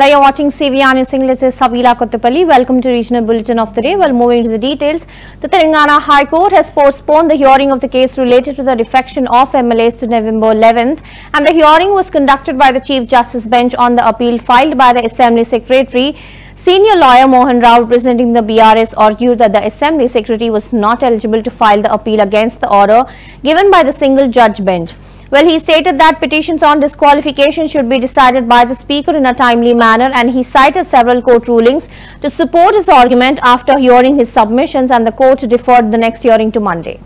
Hello, you're watching CVR News English. This is Savila Kottapalli. Welcome to Regional Bulletin of the Day. Well, moving to the details, the Telangana High Court has postponed the hearing of the case related to the defection of MLAs to November 11th, and the hearing was conducted by the Chief Justice bench on the appeal filed by the Assembly Secretary. Senior lawyer Mohan Rao representing the BRS argued that the Assembly Secretary was not eligible to file the appeal against the order given by the single judge bench. Well, he stated that petitions on disqualification should be decided by the Speaker in a timely manner and he cited several court rulings to support his argument after hearing his submissions and the court deferred the next hearing to Monday.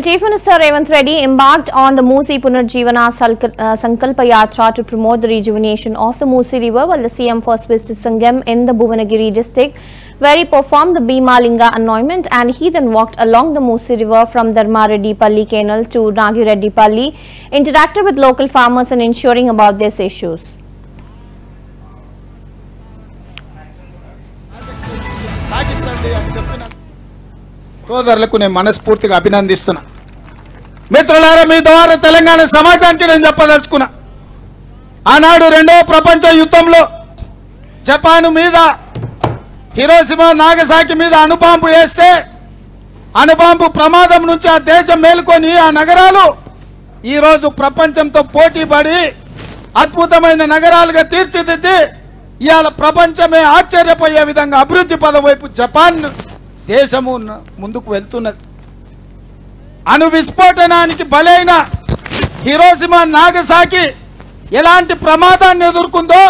Well, Chief Minister Revanth Reddy embarked on the Musi Punarjeevana Salk- uh, Sankalpa Yatra to promote the rejuvenation of the Musi River while the CM first visited Sangam in the Bhuvanagiri district where he performed the Bhima Linga anointment and he then walked along the Musi River from Dharma Reddy Palli Canal to Nagi Reddy Palli, interacted with local farmers and ensuring about these issues. సాగించండి అని చెప్తున్నా సోదరులకు నేను మనస్ఫూర్తిగా అభినందిస్తున్నా మిత్రులారా మీ ద్వారా తెలంగాణ సమాజానికి నేను చెప్పదలుచుకున్నా. ఆనాడు రెండవ ప్రపంచ యుద్ధంలో జపాన్ మీద హిరోసిమా నాగసాకి మీద అణుబాంబు వేస్తే అణుబాంబు ప్రమాదం నుంచి ఆ దేశం మేలుకొని ఆ నగరాలు ఈరోజు ప్రపంచంతో పోటీ పడి అద్భుతమైన నగరాలుగా తీర్చిదిద్ది ఇవాళ ప్రపంచమే ఆశ్చర్యపోయే విధంగా అభివృద్ధి పదవైపు జపాన్ దేశము ముందుకు వెళ్తున్నది. అణు విస్ఫోటనానికి బలైన హిరోసిమా నాగసాకి ఎలాంటి ప్రమాదాన్ని ఎదుర్కొందో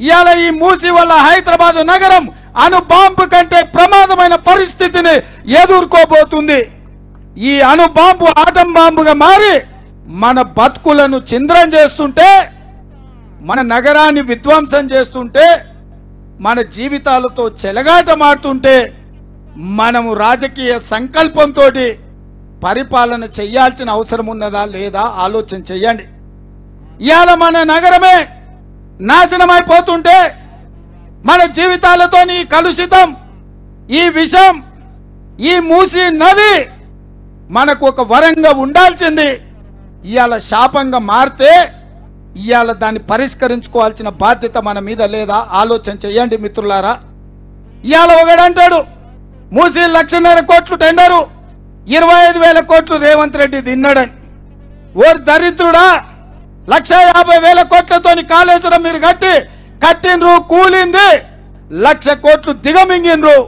ఇవాళ ఈ మూసి వల్ల హైదరాబాద్ నగరం అణు బాంబు కంటే ప్రమాదమైన పరిస్థితిని ఎదుర్కోబోతుంది. ఈ అణు బాంబు ఆటం బాంబుగా మారి మన బతుకులను చింద్రం చేస్తుంటే మన నగరాన్ని విధ్వంసం చేస్తుంటే మన జీవితాలతో చెలగాటమాడుతుంటే మనము రాజకీయ సంకల్పంతో పరిపాలన చేయాల్సిన అవసరం ఉన్నదా లేదా ఆలోచన చేయండి. ఇవాళ మన నగరమే నాశనమైపోతుంటే మన జీవితాలతో ఈ కలుషితం ఈ విషం ఈ మూసి నది మనకు ఒక వరంగా ఉండాల్సింది. ఇవాళ శాపంగా మారితే ఇవాళ దాన్ని పరిష్కరించుకోవాల్సిన బాధ్యత మన మీద లేదా ఆలోచన చేయండి మిత్రులారా. ఇవాళ ఒకడంటాడు మూసి లక్షన్నర కోట్లు టెండరు ఇరవై ఐదు వేల కోట్లు రేవంత్ రెడ్డి తిన్నాడని. ఓరి దరిద్రుడా లక్ష యాభై వేల కోట్లతోని కాళేశ్వరం మీరు కట్టి కట్టిండ్రు కూలింది లక్ష కోట్లు దిగమింగిండ్రు.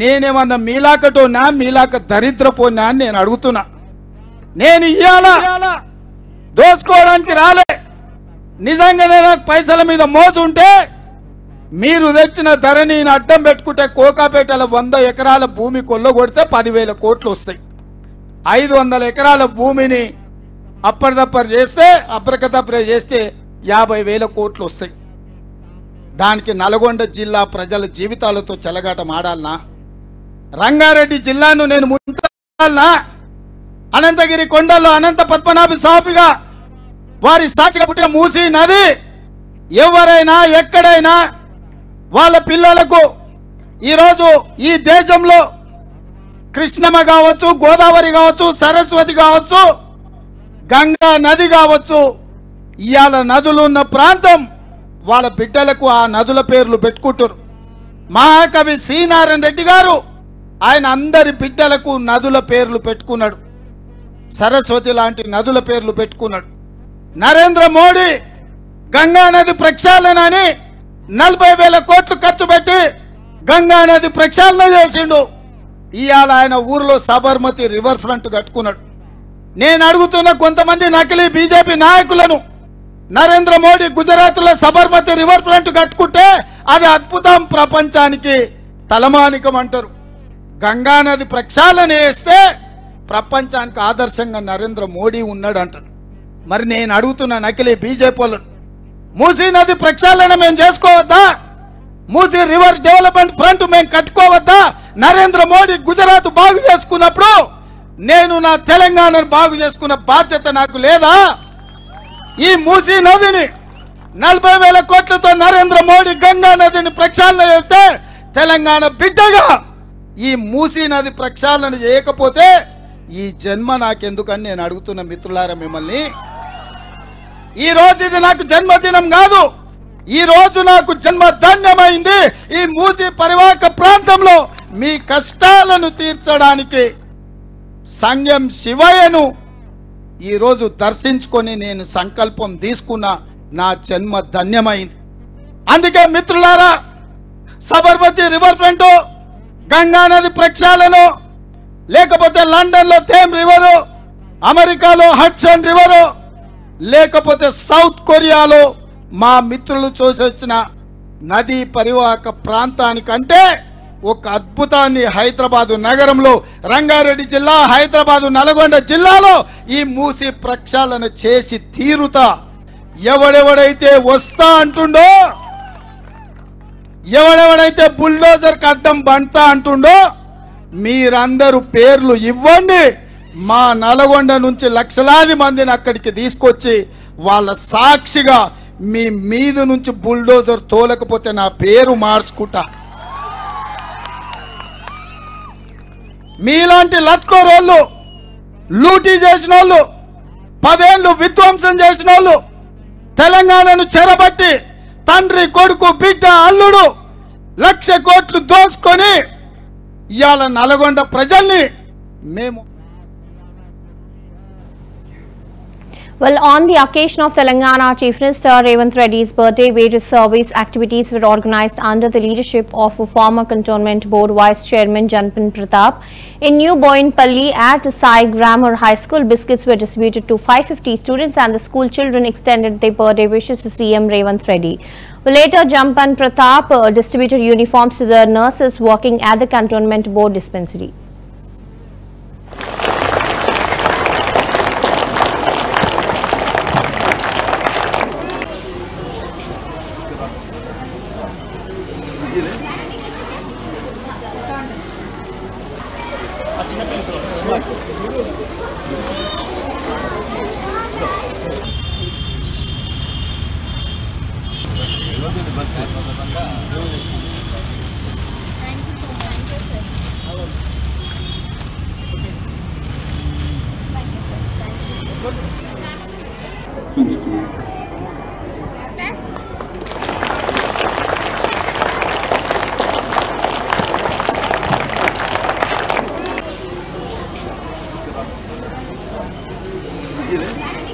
నేనేమన్నా మీలాకటోనా మీలాక దరిద్రపోనా అని నేను అడుగుతున్నా. నేను ఇయ్యాల దోసుకోవడానికి రాలే. నిజంగానే నాకు పైసల మీద మోసుంటే ఉంటే మీరు తెచ్చిన ధరని అడ్డం పెట్టుకుంటే కోకాపేటల వంద ఎకరాల భూమి కొల్లగొడితే పదివేల కోట్లు వస్తాయి. ఐదు వందల ఎకరాల భూమిని అప్పటిదప్పటి చేస్తే అప్రకతప్రే చేస్తే యాభై వేల కోట్లు వస్తాయి. దానికి నల్గొండ జిల్లా ప్రజల జీవితాలతో చెలగాటం ఆడాలనా? రంగారెడ్డి జిల్లాను నేను ముంచాలనా? అనంతగిరి కొండల్లో అనంత పద్మనాభ స్వామిగా వారి సాక్షిగా పుట్టిన మూసి నది ఎవరైనా ఎక్కడైనా వాళ్ళ పిల్లలకు ఈరోజు ఈ దేశంలో కృష్ణమ్మ కావచ్చు గోదావరి కావచ్చు సరస్వతి కావచ్చు గంగా నది కావచ్చు ఇవాళ నదులు ఉన్న ప్రాంతం వాళ్ళ బిడ్డలకు ఆ నదుల పేర్లు పెట్టుకుంటారు. మహాకవి శ్రీనారాయణ రెడ్డి గారు ఆయన అందరి బిడ్డలకు నదుల పేర్లు పెట్టుకున్నాడు. సరస్వతి లాంటి నదుల పేర్లు పెట్టుకున్నాడు. నరేంద్ర మోడీ గంగా నది ప్రక్షాళన అని నలభై వేల కోట్లు ఖర్చు పెట్టి గంగా నది ప్రక్షాళన చేసిండు. ఇవాళ ఆయన ఊర్లో సబర్మతి రివర్ ఫ్రంట్ కట్టుకున్నాడు. నేను అడుగుతున్న కొంతమంది నకిలీ బీజేపీ నాయకులను నరేంద్ర మోడీ గుజరాత్లో సబర్మతి రివర్ ఫ్రంట్ కట్టుకుంటే అది అద్భుతం ప్రపంచానికి తలమానికం అంటారు. గంగా నది ప్రక్షాళన చేస్తే ప్రపంచానికి ఆదర్శంగా నరేంద్ర మోడీ ఉన్నాడు అంటారు మరి నేను అడుగుతున్న నకిలీ బీజేపీ వాళ్ళు మూసీ నది ప్రక్షాళన మేము చేసుకోవద్దా? మూసీ రివర్ డెవలప్మెంట్ ఫ్రంట్ మేము కట్టుకోవద్దా? నరేంద్ర మోడీ గుజరాత్ బాగు చేసుకున్నప్పుడు నేను నా తెలంగాణను బాగు చేసుకున్న బాధ్యత నాకు లేదా? ఈ మూసీ నదిని నలభై వేల కోట్లతో నరేంద్ర మోడీ గంగా నదిని ప్రక్షాళన చేస్తే తెలంగాణ బిడ్డగా ఈ మూసీ నది ప్రక్షాళన చేయకపోతే ఈ జన్మ నాకెందుకని నేను అడుగుతున్న మిత్రులారా మిమ్మల్ని? ఈ రోజు ఇది నాకు జన్మదినం కాదు. ఈ రోజు నాకు జన్మ ధన్యమైంది ఈ మూసి పరివాహక ప్రాంతంలో మీ కష్టాలను తీర్చడానికి సంఘం శివయ్యను ఈరోజు దర్శించుకొని నేను సంకల్పం తీసుకున్న నా జన్మ ధన్యమైంది. అందుకే మిత్రులారా సబర్మతి రివర్ ఫ్రంట్ గంగా నది ప్రక్షాళన లేకపోతే లండన్లో థేమ్ రివరు అమెరికాలో హడ్సన్ రివరు లేకపోతే సౌత్ కొరియాలో మా మిత్రులు చూసి వచ్చిన నదీ పరివాహక ప్రాంతానికంటే ఒక అద్భుతాన్ని హైదరాబాదు నగరంలో రంగారెడ్డి జిల్లా హైదరాబాదు నల్గొండ జిల్లాలో ఈ మూసి ప్రక్షాళన చేసి తీరుతా. ఎవడెవడైతే వస్తా అంటుండో ఎవడెవడైతే బుల్డోజర్ అడ్డం బంటా అంటుండో మీరందరూ పేర్లు ఇవ్వండి. మా నల్గొండ నుంచి లక్షలాది మందిని అక్కడికి తీసుకొచ్చి వాళ్ళ సాక్షిగా మీ మీద నుంచి బుల్డోజర్ తోలకపోతే నా పేరు మార్చుకుంటా. మీలాంటి లత్కోరోళ్ళు లూటీ చేసిన వాళ్ళు పదేళ్ళు విధ్వంసం చేసిన వాళ్ళు తెలంగాణను చెరబట్టి తండ్రి కొడుకు బిడ్డ అల్లుడు లక్ష కోట్లు దోసుకొని ఇవాళ నల్గొండ ప్రజల్ని మేము Well, on the occasion of Telangana Chief Minister Revanth Reddy's birthday, various service activities were organized under the leadership of former Cantonment Board Vice Chairman Janpan Pratap. In New Boinpalli at Sai Grammar High School, biscuits were distributed to 550 students and the school children extended their birthday wishes to CM Revanth Reddy. Later, Jampan Pratap uh, distributed uniforms to the nurses working at the Cantonment Board dispensary. দিয়ে দেন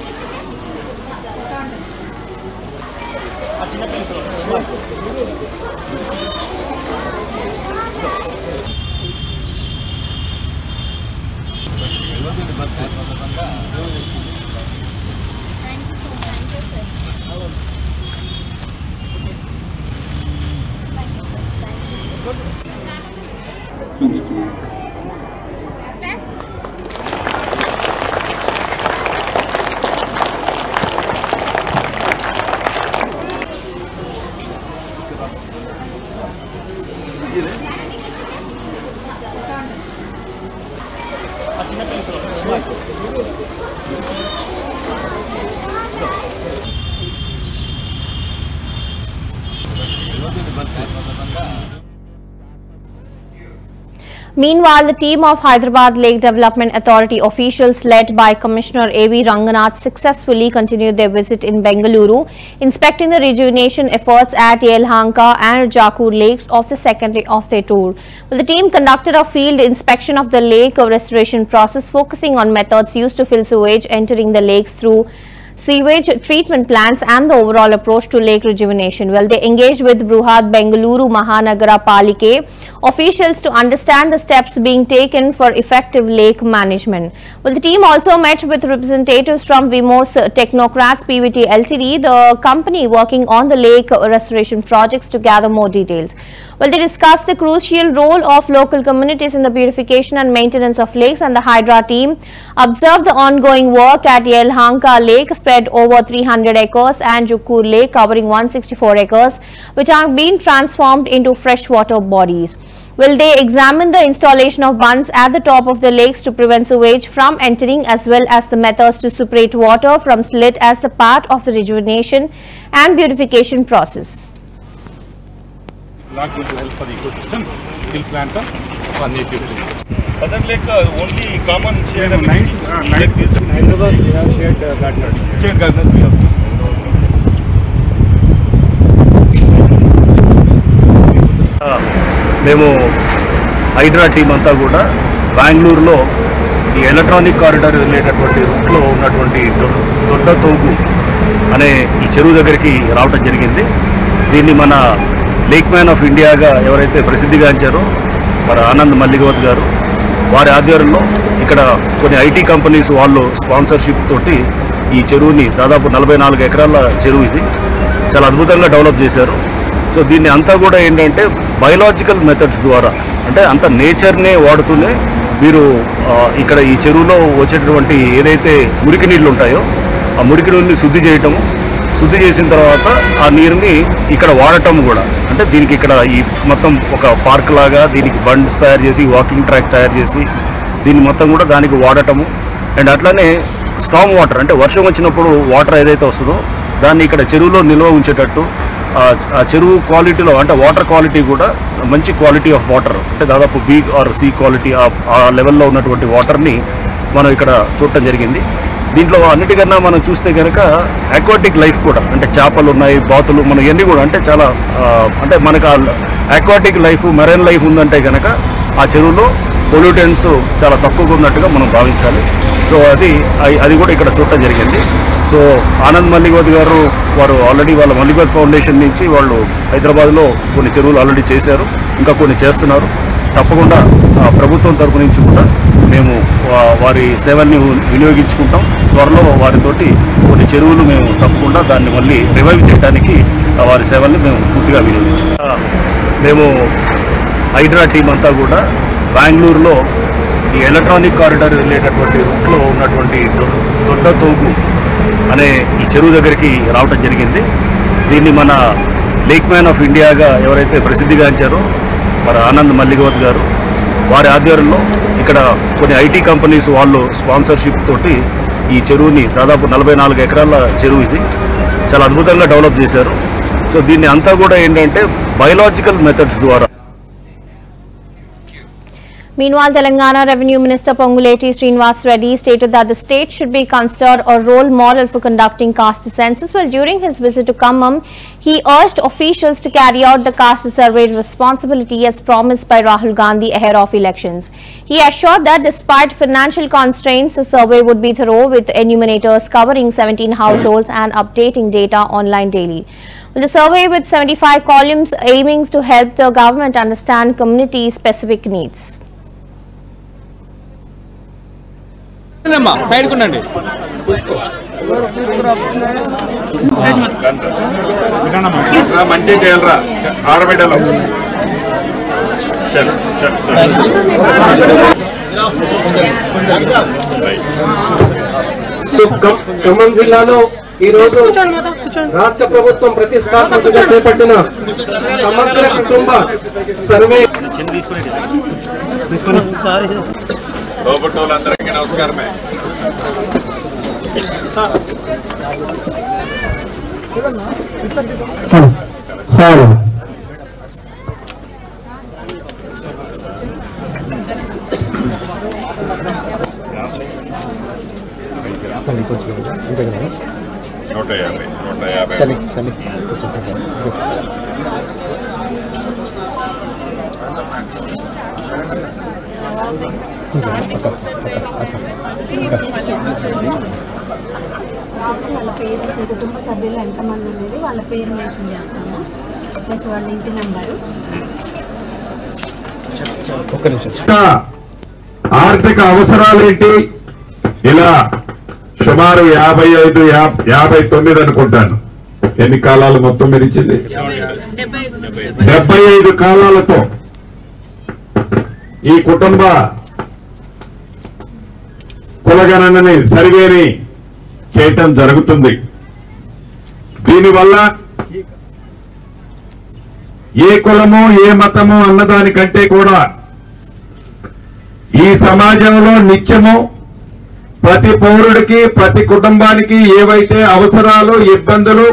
Meanwhile, the team of Hyderabad Lake Development Authority officials led by Commissioner A.V. Ranganath successfully continued their visit in Bengaluru, inspecting the rejuvenation efforts at Yelhanka and Jakur lakes of the second day of their tour. Well, the team conducted a field inspection of the lake restoration process, focusing on methods used to fill sewage entering the lakes through sewage treatment plants and the overall approach to lake rejuvenation. Well, they engaged with Bruhad Bengaluru Mahanagara Palike officials to understand the steps being taken for effective lake management. Well, the team also met with representatives from Vimos Technocrats PVT Ltd, the company working on the lake restoration projects to gather more details. Well, they discussed the crucial role of local communities in the purification and maintenance of lakes and the Hydra team observed the ongoing work at Yelhanka Lake spread over 300 acres and Jukur Lake covering 164 acres which are being transformed into freshwater bodies. Will they examine the installation of bunds at the top of the lakes to prevent sewage from entering as well as the methods to separate water from slit as a part of the rejuvenation and beautification process? not going to help for the ecosystem. We'll plant a one native tree. Other lake uh, only common shade of nine, uh, nine like this. In Hyderabad we have shade uh, gardeners. Shade gardeners we have. మేము Hydraa team అంతా కూడా బెంగళూరులో ఈ electronic corridor వెళ్ళేటటువంటి రూట్లో ఉన్నటువంటి దొడ్డ తోగు అనే ఈ చెరువు దగ్గరికి రావటం జరిగింది. దీన్ని మన లేక్ మ్యాన్ ఆఫ్ ఇండియాగా ఎవరైతే ప్రసిద్ధిగాంచారో మరి ఆనంద్ మల్లిగవత్ గారు వారి ఆధ్వర్యంలో ఇక్కడ కొన్ని ఐటీ కంపెనీస్ వాళ్ళు స్పాన్సర్షిప్ తోటి ఈ చెరువుని దాదాపు నలభై నాలుగు ఎకరాల చెరువు ఇది. చాలా అద్భుతంగా డెవలప్ చేశారు. సో దీన్ని అంతా కూడా ఏంటంటే బయలాజికల్ మెథడ్స్ ద్వారా అంటే అంత నేచర్నే వాడుతూనే మీరు ఇక్కడ ఈ చెరువులో వచ్చేటటువంటి ఏదైతే మురికి నీళ్ళు ఉంటాయో ఆ మురికి నీళ్ళని శుద్ధి చేయటము శుద్ధి చేసిన తర్వాత ఆ నీరుని ఇక్కడ వాడటం కూడా. అంటే దీనికి ఇక్కడ ఈ మొత్తం ఒక పార్క్ లాగా దీనికి బండ్స్ తయారు చేసి వాకింగ్ ట్రాక్ తయారు చేసి దీన్ని మొత్తం కూడా దానికి వాడటము. అండ్ అట్లానే స్టామ్ వాటర్ అంటే వర్షం వచ్చినప్పుడు వాటర్ ఏదైతే వస్తుందో దాన్ని ఇక్కడ చెరువులో నిల్వ ఉంచేటట్టు ఆ- చెరువు క్వాలిటీలో అంటే వాటర్ క్వాలిటీ కూడా మంచి క్వాలిటీ ఆఫ్ వాటర్. అంటే దాదాపు బీ ఆర్ సి క్వాలిటీ ఆ లెవెల్లో ఉన్నటువంటి వాటర్ని మనం ఇక్కడ చూడటం జరిగింది. దీంట్లో అన్నిటికన్నా మనం చూస్తే కనుక అక్వాటిక్ లైఫ్ కూడా అంటే చేపలు ఉన్నాయి బాతులు మనం ఇవన్నీ కూడా అంటే చాలా అంటే మనకు అక్వాటిక్ లైఫ్ మెరైన్ లైఫ్ ఉందంటే కనుక ఆ చెరువులో పొల్యూటెన్స్ చాలా తక్కువగా ఉన్నట్టుగా మనం భావించాలి. సో అది అది కూడా ఇక్కడ చూడటం జరిగింది. సో ఆనంద్ మల్లిగోద్ గారు వారు ఆల్రెడీ వాళ్ళ మల్లిగోద్ ఫౌండేషన్ నుంచి వాళ్ళు హైదరాబాద్లో కొన్ని చెరువులు ఆల్రెడీ చేశారు ఇంకా కొన్ని చేస్తున్నారు తప్పకుండా ఆ, ప్రభుత్వం తరపు నుంచి కూడా మేము వారి సేవల్ని వినియోగించుకుంటాం త్వరలో వారితోటి కొన్ని చెరువులు మేము తప్పకుండా దాన్ని మళ్ళీ రివైవ్ చేయడానికి వారి సేవల్ని మేము పూర్తిగా వినియోగించుకుంటాం మేము హైడ్రా టీం అంతా కూడా బెంగళూరులో ఈ ఎలక్ట్రానిక్ కారిడార్ వెళ్ళేటటువంటి రూట్లో ఉన్నటువంటి దొడ్డ తోగు అనే ఈ చెరువు దగ్గరికి రావటం జరిగింది. దీన్ని మన లేక్ మ్యాన్ ఆఫ్ ఇండియాగా ఎవరైతే ప్రసిద్ధిగాంచారో మరి ఆనంద్ మల్లిగవత్ గారు వారి ఆధ్వర్యంలో ఇక్కడ కొన్ని ఐటీ కంపెనీస్ వాళ్ళు స్పాన్సర్షిప్ తోటి ఈ చెరువుని దాదాపు నలభై నాలుగు ఎకరాల చెరువు ఇది. చాలా అద్భుతంగా డెవలప్ చేశారు. సో దీన్ని అంతా కూడా ఏంటంటే బయలాజికల్ మెథడ్స్ ద్వారా Meanwhile, Telangana Revenue Minister Ponguleti Srinivas Reddy stated that the state should be considered a role model for conducting caste census. Well, during his visit to Khammam, he urged officials to carry out the caste survey responsibility as promised by Rahul Gandhi ahead of elections. He assured that despite financial constraints, the survey would be thorough with enumerators covering 17 households and updating data online daily. The survey with 75 columns aiming to help the government understand community-specific needs. అమ్మా side ఉండండి మంచిగా చేయాలరా. ఆరబెట్టాలి. చల్ చల్ చల్. So ఖమ్- Khammam జిల్లాలో ఈ రోజు రాష్ట్ర ప్రభుత్వం ప్రతిష్టాత్మకంగా చేపట్టిన సమగ్ర కుటుంబ సర్వే. కొంచెం వాళ్ళందరికీ నమస్కారమే నూట యాభై నూట యాభై తల్లి తల్లి కొంచెం వాళ్ళ పేరు కుటుంబ సభ్యులు ఎంతమంది అనేది వాళ్ళ పేరు మెన్షన్ చేస్తాము ప్లస్ వాళ్ళ ఇంటి నెంబరు ఆర్థిక అవసరాలు ఏంటి ఇలా సుమారు యాభై ఐదు యాభై తొమ్మిది అనుకుంటాను. ఎన్ని కాలాలు మొత్తం మీరు ఇచ్చింది? డెబ్బై ఐదు కాలాలతో. ఈ కుటుంబ కులగణనని సర్వేని చేయటం జరుగుతుంది. దీనివల్ల ఏ కులము ఏ మతము అన్నదానికంటే కూడా ఈ సమాజంలో నిత్యము ప్రతి పౌరుడికి ప్రతి కుటుంబానికి ఏవైతే అవసరాలు ఇబ్బందులు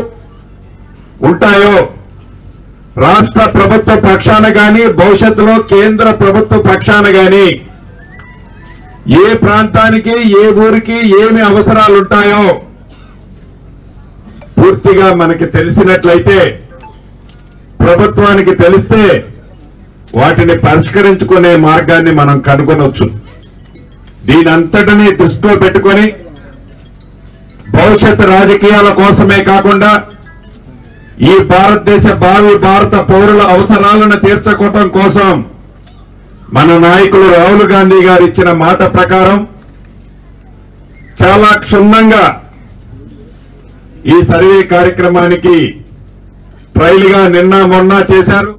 ఉంటాయో రాష్ట్ర ప్రభుత్వ పక్షాన గాని భవిష్యత్తులో కేంద్ర ప్రభుత్వ పక్షాన గాని ఏ ప్రాంతానికి ఏ ఊరికి ఏమి అవసరాలు ఉంటాయో పూర్తిగా మనకి తెలిసినట్లయితే ప్రభుత్వానికి తెలిస్తే వాటిని పరిష్కరించుకునే మార్గాన్ని మనం కనుగొనవచ్చు దీని దృష్టిలో పెట్టుకొని భవిష్యత్ రాజకీయాల కోసమే కాకుండా ఈ భారతదేశ భావి భారత పౌరుల అవసరాలను తీర్చుకోవటం కోసం మన నాయకులు రాహుల్ గాంధీ గారు ఇచ్చిన మాట ప్రకారం చాలా క్షుణ్ణంగా ఈ సర్వే కార్యక్రమానికి ట్రైల్గా నిన్న మొన్న చేశారు.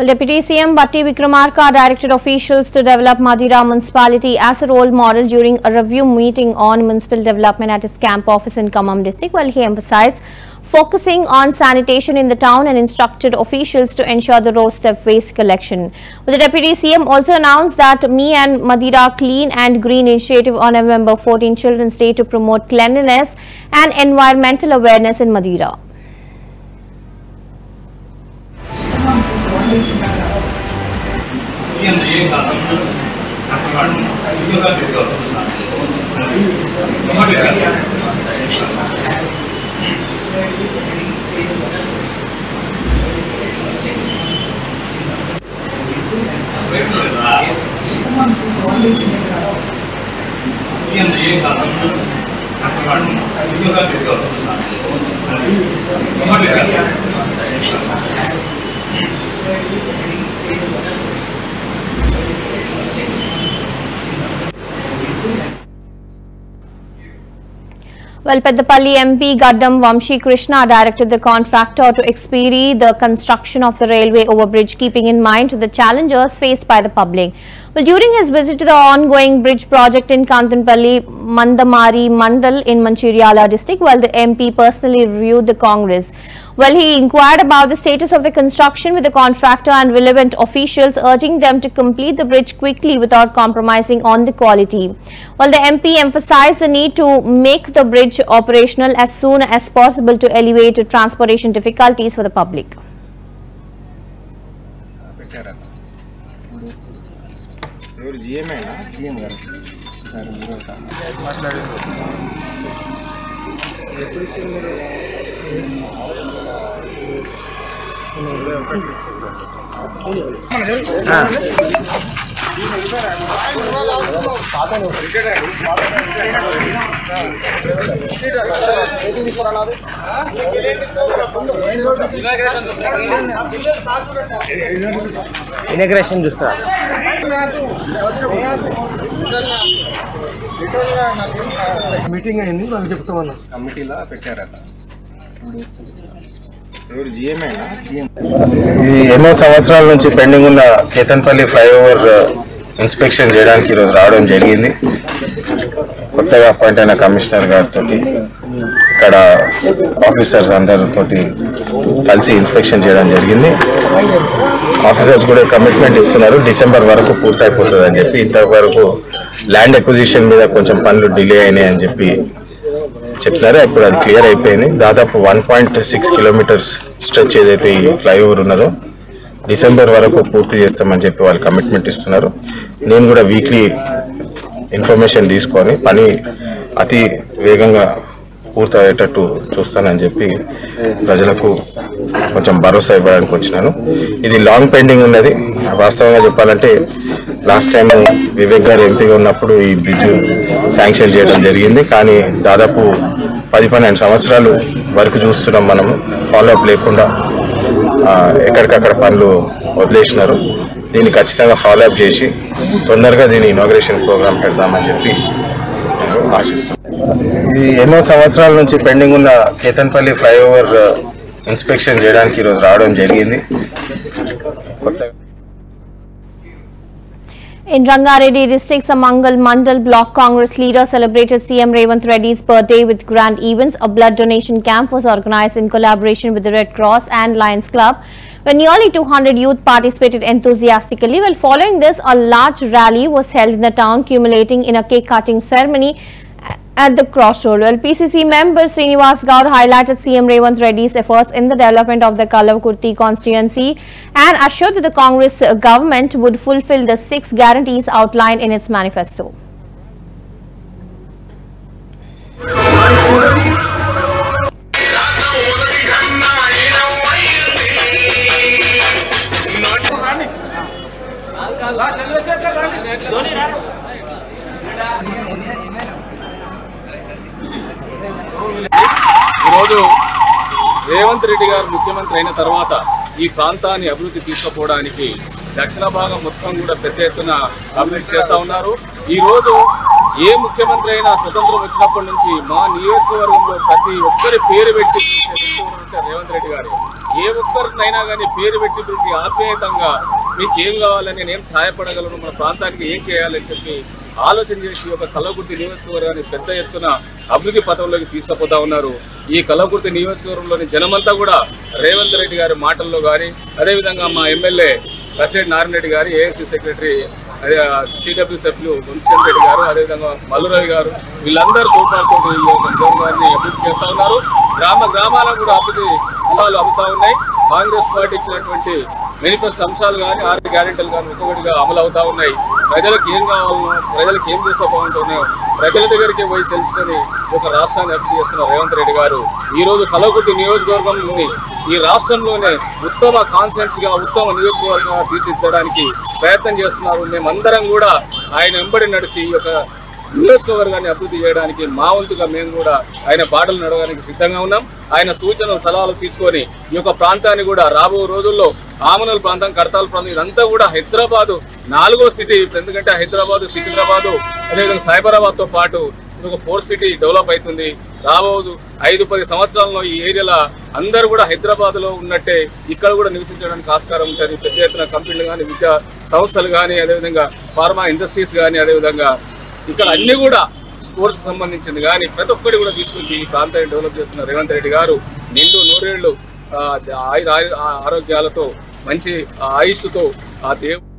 Well, Deputy CM Bhatti Vikramarka directed officials to develop Madira municipality as a role model during a review meeting on municipal development at his camp office in Kamam district, while he emphasized focusing on sanitation in the town and instructed officials to ensure the roadstep waste collection. Well, the Deputy CM also announced that Me and Madira Clean and Green initiative on November 14 Children's Day to promote cleanliness and environmental awareness in Madira. 얘는 얘가 나는 이거가 되고 정말이야. 왜 그러나? 얘는 얘가 나는 이거가 되고 정말이야. Well, Peddapalli MP Gaddam Vamshi Krishna directed the contractor to expedite the construction of the railway overbridge, keeping in mind the challenges faced by the public. Well, during his visit to the ongoing bridge project in Kantanpalli, Mandamari Mandal in Mancheriala district, while the MP personally reviewed the Congress. Well, he inquired about the status of the construction with the contractor and relevant officials, urging them to complete the bridge quickly without compromising on the quality. Well, the MP emphasized the need to make the bridge operational as soon as possible to alleviate transportation difficulties for the public. ఇనగ్రేషన్ చూస్తా. Meeting అయింది వాళ్ళు చెప్తామన్నా కమిటీలో పెట్టారట. ఇది ఎన్నో సంవత్సరాల నుంచి pending ఉన్న కేతన్పల్లి ఫ్లైఓవర్ ఇన్స్పెక్షన్ చేయడానికి ఈరోజు రావడం జరిగింది. కొత్తగా అపాయింట్ అయిన కమిషనర్ గారితో ఇక్కడ ఆఫీసర్స్ అందరితో కలిసి ఇన్స్పెక్షన్ చేయడం జరిగింది. ఆఫీసర్స్ కూడా కమిట్మెంట్ ఇస్తున్నారు. డిసెంబర్ వరకు పూర్తయిపోతుంది అని చెప్పి ఇంతవరకు ల్యాండ్ ఎక్విజిషన్ మీద కొంచెం పనులు డిలే అయినాయి అని చెప్పి చెప్పినారే. ఇప్పుడు అది క్లియర్ అయిపోయింది. దాదాపు one point six kilometres stretch ఏదైతే ఈ ఫ్లైఓవర్ ఉన్నదో డిసెంబర్ వరకు పూర్తి చేస్తామని చెప్పి వాళ్ళు కమిట్మెంట్ ఇస్తున్నారు. నేను కూడా వీక్లీ ఇన్ఫర్మేషన్ తీసుకొని పని అతి వేగంగా పూర్తయ్యేటట్టు చూస్తానని చెప్పి ప్రజలకు కొంచెం భరోసా ఇవ్వడానికి వచ్చినాను. ఇది లాంగ్ పెండింగ్ ఉన్నది. వాస్తవంగా చెప్పాలంటే లాస్ట్ టైం వివేక్ గారు ఎంపీగా ఉన్నప్పుడు ఈ బ్రిడ్జ్ శాంక్షన్ చేయడం జరిగింది. కానీ దాదాపు పది పన్నెండు సంవత్సరాలు వరకు చూస్తున్నాం మనము ఫాలో అప్ లేకుండా ఎక్కడికక్కడ పనులు వదిలేసినారు. దీన్ని ఖచ్చితంగా ఫాలో అప్ చేసి తొందరగా దీని ఇనాగ్రేషన్ ప్రోగ్రామ్ పెడదామని చెప్పి నేను ఇది ఎన్నో సంవత్సరాల నుంచి పెండింగ్ ఉన్న కేతన్పల్లి ఫ్లైఓవర్ ఇన్స్పెక్షన్ చేయడానికి ఈరోజు రావడం జరిగింది In Rangareddy district, Samangal Mandal Block Congress leader celebrated CM Revant Reddy's birthday with grand events. A blood donation camp was organized in collaboration with the Red Cross and Lions Club, where nearly 200 youth participated enthusiastically. While following this, a large rally was held in the town, culminating in a cake-cutting ceremony at the crossroad. Well, PCC member Srinivas Gaur highlighted CM Revant Reddy's efforts in the development of the Kalakurti constituency and assured that the Congress uh, government would fulfill the six guarantees outlined in its manifesto. Revanth Reddy గారు ముఖ్యమంత్రి అయిన తర్వాత ఈ ప్రాంతాన్ని అభివృద్ధి తీసుకుపోవడానికి దక్షిణ భాగం మొత్తం కూడా పెద్ద ఎత్తున అభివృద్ధి చేస్తా ఉన్నారు. ఈ రోజు ఏ ముఖ్యమంత్రి అయినా స్వతంత్రం వచ్చినప్పటి నుంచి మా నియోజకవర్గంలో ప్రతి ఒక్కరి పేరు పెట్టి రేవంత్ రెడ్డి గారు. ఏ ఒక్కరినైనా కానీ పేరు పెట్టి పిలిచి ఆప్యాయతంగా మీకు ఏం కావాలని నేను సహాయపడగలను మన ప్రాంతానికి ఏం చేయాలని చెప్పి ఆలోచన చేసి ఒక కల్లకుర్తి నియోజకవర్గాన్ని పెద్ద ఎత్తున అభివృద్ధి పథంలోకి తీసుకుపోతా ఉన్నారు. ఈ కలవకుర్తి నియోజకవర్గంలోని జనమంతా కూడా రేవంత్ రెడ్డి గారి మాటల్లో కానీ అదేవిధంగా మా ఎమ్మెల్యే కసిరెడ్డి నారాయణ రెడ్డి గారు ఏఎస్సీ సెక్రటరీ అదే సిడబ్ల్యూ సభ్యులు గుంచన్ రెడ్డి గారు అదేవిధంగా మల్లురవి గారు వీళ్ళందరూ తోపాటుతో ఈ యొక్క అభివృద్ధి చేస్తూ ఉన్నారు. గ్రామ గ్రామాలకు కూడా అభివృద్ధి ఫలాలు అమ్ముతా ఉన్నాయి. కాంగ్రెస్ పార్టీ ఇచ్చినటువంటి మేనిఫెస్టో అంశాలు కానీ ఆర్థిక గ్యారెంటీలు కానీ ఒక్కొక్కటిగా అమలు అవుతా ఉన్నాయి. ప్రజలకు ఏం కావాలనో ప్రజలకు ఏం చేస్తే బాగుంటుందో ప్రజల దగ్గరికి పోయి తెలుసుకొని ఒక రాష్ట్రాన్ని అభివృద్ధి చేస్తున్న రేవంత్ రెడ్డి గారు ఈరోజు కలవకుర్తి నియోజకవర్గం నుండి ఈ రాష్ట్రంలోనే ఉత్తమ కాన్సెన్స్గా ఉత్తమ నియోజకవర్గంగా తీర్చిదిద్దడానికి ప్రయత్నం చేస్తున్నారు. మేమందరం కూడా ఆయన వెంబడి నడిచి ఈ యొక్క నియోజకవర్గాన్ని అభివృద్ధి చేయడానికి మా వంతుగా మేము కూడా ఆయన బాటలు నడవడానికి సిద్ధంగా ఉన్నాం. ఆయన సూచనలు సలహాలు తీసుకొని ఈ యొక్క ప్రాంతాన్ని కూడా రాబో రోజుల్లో ఆమనల్ ప్రాంతం కడతాల ప్రాంతం ఇదంతా కూడా హైదరాబాదు నాలుగో సిటీ. ఎందుకంటే హైదరాబాద్ సికింద్రాబాద్ అదేవిధంగా సైబరాబాద్తో పాటు ఇది ఒక ఫోర్ సిటీ డెవలప్ అవుతుంది. రాబోదు ఐదు పది సంవత్సరాల్లో ఈ ఏరియాలో అందరూ కూడా హైదరాబాద్లో ఉన్నట్టే ఇక్కడ కూడా నివసించడానికి ఆస్కారం ఉంటుంది. పెద్ద ఎత్తున కంపెనీలు కానీ విద్యా సంస్థలు కానీ అదేవిధంగా ఫార్మా ఇండస్ట్రీస్ కానీ అదేవిధంగా ఇక్కడ అన్ని కూడా స్పోర్ట్స్ సంబంధించింది. కానీ ప్రతి ఒక్కటి కూడా తీసుకొచ్చి ఈ ప్రాంతాన్ని డెవలప్ చేస్తున్న రేవంత్ రెడ్డి గారు నిండు నూరేళ్ళు ఆయుర ఆరోగ్యాలతో మంచి ఆయుష్తో ఆ దేవు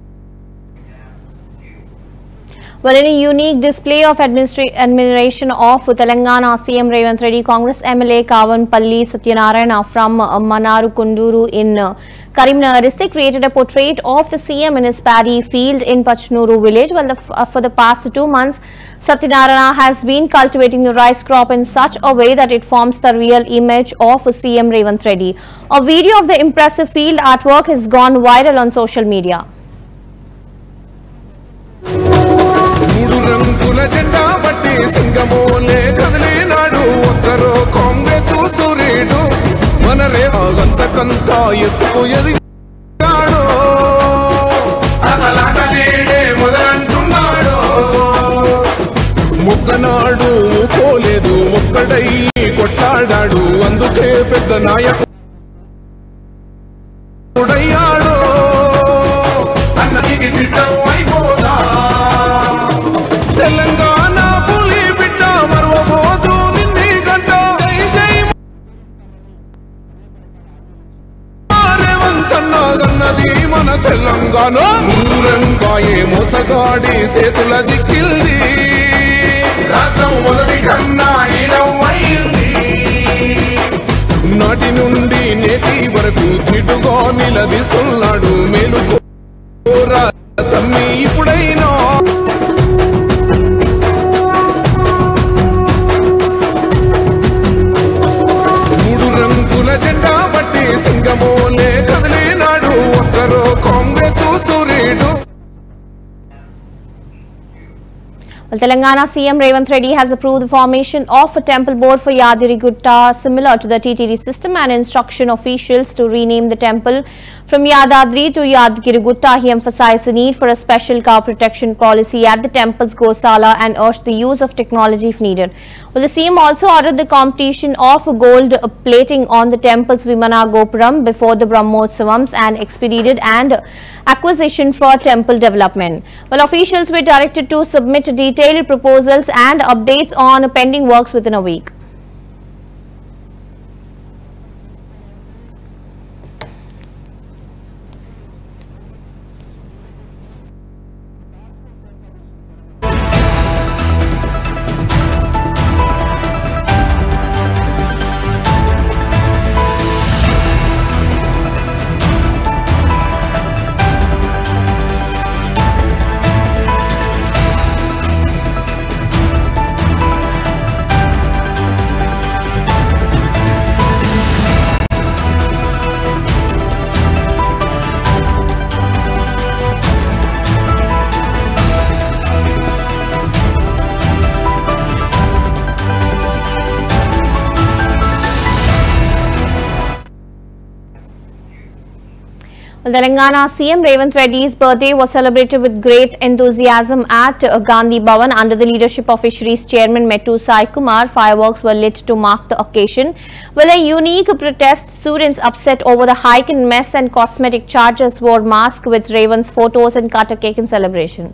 Well, in a unique display of admiration of Telangana CM Revant Reddy, Congress MLA Kavan Kavanpalli Satyanarayana from uh, Manaru Kunduru in uh, Karimnagar district created a portrait of the CM in his paddy field in Pachnuru village. Well, the, uh, for the past two months, Satyanarayana has been cultivating the rice crop in such a way that it forms the real image of CM Revant Reddy. A video of the impressive field artwork has gone viral on social media. మూడు రంగుల జెండా బట్టి సింగమోలే కదిలినాడు. ఒక్కరో కాంగ్రెస్ సూర్యుడు. మన రేవంతకంతా ఎత్తుకు ఎదిగాడు. అసలాటలేడే పోలేదు ఒక్కడై కొట్టాడాడు. అందుకే పెద్ద నాయకు Well, Telangana CM Revanth Reddy has approved the formation of a temple board for Yadiri Gutta similar to the TTD system and instruction officials to rename the temple from Yadadri to Yadgiri Gutta. He emphasized the need for a special cow protection policy at the temple's Gosala and urged the use of technology if needed. Well, the CM also ordered the competition of gold plating on the temple's Vimana Gopuram before the Brahmotsavams and expedited and acquisition for temple development. Well, officials were directed to submit detailed proposals and updates on pending works within a week. Telangana CM Revanth Reddy's birthday was celebrated with great enthusiasm at Gandhi Bhavan under the leadership of Fisheries Chairman Metu Sai Kumar. Fireworks were lit to mark the occasion. Well, a unique protest, students upset over the hike in mess and cosmetic charges wore masks with Revanth's photos and cut a cake in celebration.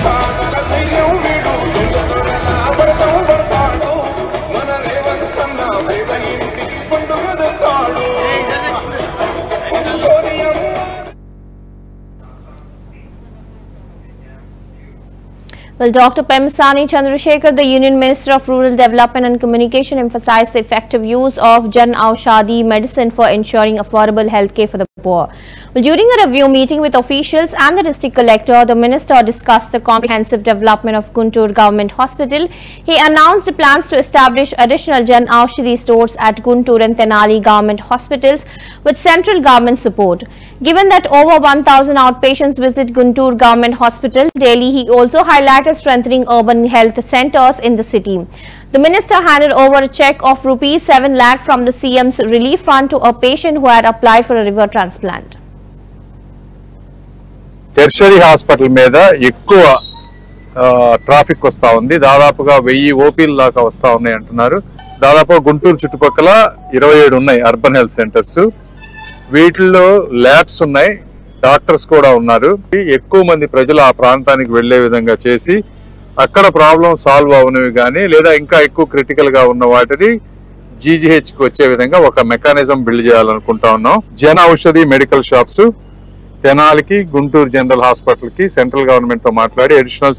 apart Well, Dr. Pemasani Chandrasekhar, the Union Minister of Rural Development and Communication, emphasized the effective use of Jan Aushadhi medicine for ensuring affordable health care for the poor. Well, during a review meeting with officials and the district collector, the minister discussed the comprehensive development of Guntur Government Hospital. He announced plans to establish additional Jan Aushadhi stores at Guntur and Tenali government hospitals with central government support. Given that over 1,000 outpatients visit Guntur Government Hospital daily, he also highlighted strengthening urban health centers in the city. The minister handed over a check of rupees 7 lakh from the CM's relief fund to a patient who had applied for a liver transplant. Tertiary hospital మీద ఎక్కువ ఆ, traffic వస్తూ ఉంది దాదాపుగా వెయ్యి ఓపీలు దాకా వస్తూ ఉన్నాయి అంటున్నారు దాదాపు గుంటూరు చుట్టుపక్కల ఇరవై ఏడు ఉన్నాయి అర్బన్ హెల్త్ సెంటర్స్ వీటిల్లో ల్యాబ్స్ ఉన్నాయి డాక్టర్స్ కూడా ఉన్నారు. ఎక్కువ మంది ప్రజలు ఆ ప్రాంతానికి వెళ్ళే విధంగా చేసి అక్కడ ప్రాబ్లం సాల్వ్ అవనివి కానీ లేదా ఇంకా ఎక్కువ క్రిటికల్గా ఉన్న వాటిని జీజీహెచ్కి వచ్చే విధంగా ఒక మెకానిజం బిల్డ్ చేయాలనుకుంటా ఉన్నాం. జన ఔషధి మెడికల్ షాప్స్ తెనాలికి గుంటూరు జనరల్ హాస్పిటల్కి సెంట్రల్ గవర్నమెంట్తో మాట్లాడి అడిషనల్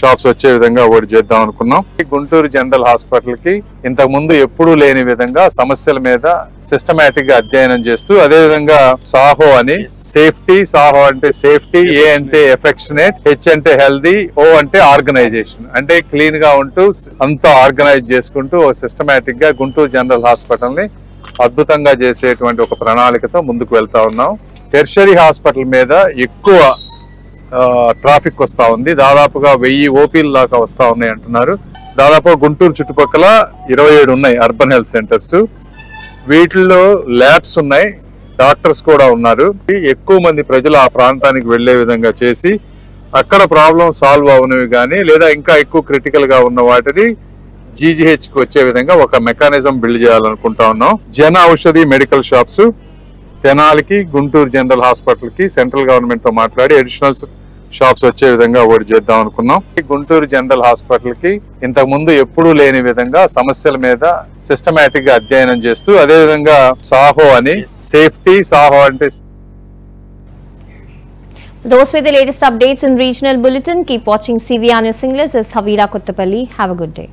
షాప్స్ వచ్చే విధంగా ఒకటి చేద్దాం అనుకున్నాం. గుంటూరు జనరల్ హాస్పిటల్కి ఇంతకు ముందు ఎప్పుడూ లేని విధంగా సమస్యల మీద సిస్టమేటిక్గా అధ్యయనం చేస్తూ అదే విధంగా సాహో అని సేఫ్టీ సాహో అంటే సేఫ్టీ ఏ అంటే ఎఫెక్షనేట్ హెచ్ అంటే హెల్దీ ఓ అంటే ఆర్గనైజేషన్. అంటే క్లీన్గా ఉంటూ అంతా ఆర్గనైజ్ చేసుకుంటూ సిస్టమేటిక్గా గుంటూరు జనరల్ హాస్పిటల్ని అద్భుతంగా చేసేటువంటి ఒక ప్రణాళికతో ముందుకు వెళ్తా ఉన్నాం. టెర్షరీ హాస్పిటల్ మీద ఎక్కువ ట్రాఫిక్ వస్తూ ఉంది. దాదాపుగా వెయ్యి ఓపీల దాకా వస్తూ ఉన్నాయి అంటున్నారు. దాదాపు గుంటూరు చుట్టుపక్కల ఇరవై ఏడు ఉన్నాయి అర్బన్ హెల్త్ సెంటర్స్. వీటిల్లో ల్యాబ్స్ ఉన్నాయి. డాక్టర్స్ కూడా ఉన్నారు. ఎక్కువ మంది ప్రజలు ఆ ప్రాంతానికి వెళ్ళే విధంగా చేసి అక్కడ ప్రాబ్లం సాల్వ్ అవనవి కానీ లేదా ఇంకా ఎక్కువ క్రిటికల్గా ఉన్న వాటిని జీజీహెచ్కి వచ్చే విధంగా ఒక మెకానిజం బిల్డ్ చేయాలనుకుంటా ఉన్నాం. జన ఔషధి మెడికల్ షాప్స్ తెనాలికి గుంటూరు జనరల్ హాస్పిటల్కి సెంట్రల్ గవర్నమెంట్తో మాట్లాడి అడిషనల్ షాప్స్ వచ్చే విధంగా ఒకటి చేద్దాం అనుకున్నాం గుంటూరు జనరల్ హాస్పిటల్కి ఇంతకు ముందు ఎప్పుడూ లేని విధంగా సమస్యల మీద సిస్టమేటిక్గా అధ్యయనం చేస్తూ అదే విధంగా సాహో అని సేఫ్టీ సాహో అంటే Those were the latest updates in regional bulletin. Keep watching CVR News English. This is Havira Kottapalli. Have a good day.